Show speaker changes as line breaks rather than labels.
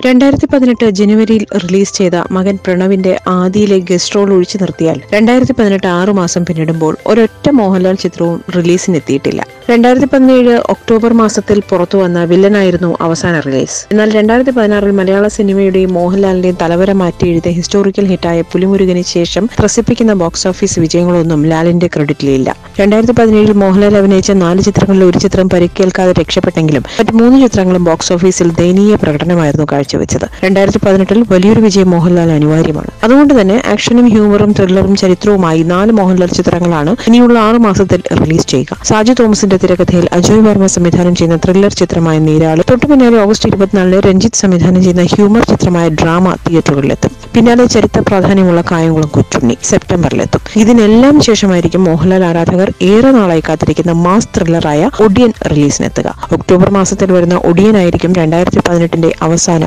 രണ്ടായിരത്തി പതിനെട്ട് ജനുവരിയിൽ റിലീസ് ചെയ്ത മകൻ പ്രണവിന്റെ ആദിയിലെ ഗസ്റ്റ് റോൾ ഒഴിച്ചു നിർത്തിയാൽ രണ്ടായിരത്തി പതിനെട്ട് ആറു മാസം പിന്നിടുമ്പോൾ ഒരൊറ്റ മോഹൻലാൽ ചിത്രവും റിലീസിനെത്തിയിട്ടില്ല. രണ്ടായിരത്തി പതിനേഴ് ഒക്ടോബർ മാസത്തിൽ പുറത്തു വന്ന വില്ലനായിരുന്നു അവസാന റിലീസ്. എന്നാൽ രണ്ടായിരത്തി പതിനാറിൽ മലയാള സിനിമയുടെയും മോഹൻലാലിന്റെയും തലവര മാറ്റി എഴുതിയ ഹിസ്റ്റോറിക്കൽ ഹിറ്റായ പുലിമുരുകന് ശേഷം ത്രസിപ്പിക്കുന്ന ബോക്സ് ഓഫീസ് വിജയങ്ങളൊന്നും ലാലിന്റെ ക്രെഡിറ്റിലില്ല. രണ്ടായിരത്തി പതിനേഴിൽ മോഹൻലാൽ അഭിനയിച്ച നാല് ചിത്രങ്ങളിൽ ഒരു ചിത്രം പരിക്കേൽക്കാതെ രക്ഷപ്പെട്ടെങ്കിലും മറ്റ് മൂന്ന് ചിത്രങ്ങളും ബോക്സ് ഓഫീസിൽ ദയനീയ പ്രകടനമായിരുന്നു കാഴ്ചവെച്ചത്. രണ്ടായിരത്തി പതിനെട്ടിൽ വലിയൊരു വിജയം മോഹൻലാൽ അനിവാര്യമാണ്. അതുകൊണ്ട് തന്നെ ആക്ഷനും ഹ്യൂമറും ത്രില്ലറും ചരിത്രവുമായി നാല് മോഹൻലാൽ ചിത്രങ്ങളാണ് ഇനിയുള്ള ആറ് മാസത്തിൽ റിലീസ് ചെയ്യുക. സാജു തോമസിന്റെ തിരക്കഥയിൽ അജോയ് വർമ്മ സംവിധാനം ചെയ്യുന്ന ത്രില്ലർ ചിത്രമായ നീരാളി തൊട്ടു പിന്നാലെ ഓഗസ്റ്റ് ഇരുപത്തിനാലിന് രഞ്ജിത്ത് സംവിധാനം ചെയ്യുന്ന ഹ്യൂമർ ചിത്രമായ ഡ്രാമ തിയേറ്ററുകളിലെത്തും. പിന്നാലെ ചരിത്ര പ്രാധാന്യമുള്ള കായംകുളം കൊച്ചുണ്ണി സെപ്റ്റംബറിലെത്തും. ഇതിനെല്ലാം ശേഷമായിരിക്കും മോഹൻലാൽ ആരാധകർ ഏറെ നാളായി കാത്തിരിക്കുന്ന മാസ് ത്രില്ലറായ ഒഡിയൻ റിലീസിനെത്തുക. ഒക്ടോബർ മാസത്തിൽ വരുന്ന ഒഡിയൻ ആയിരിക്കും രണ്ടായിരത്തി പതിനെട്ടിന്റെ അവസാന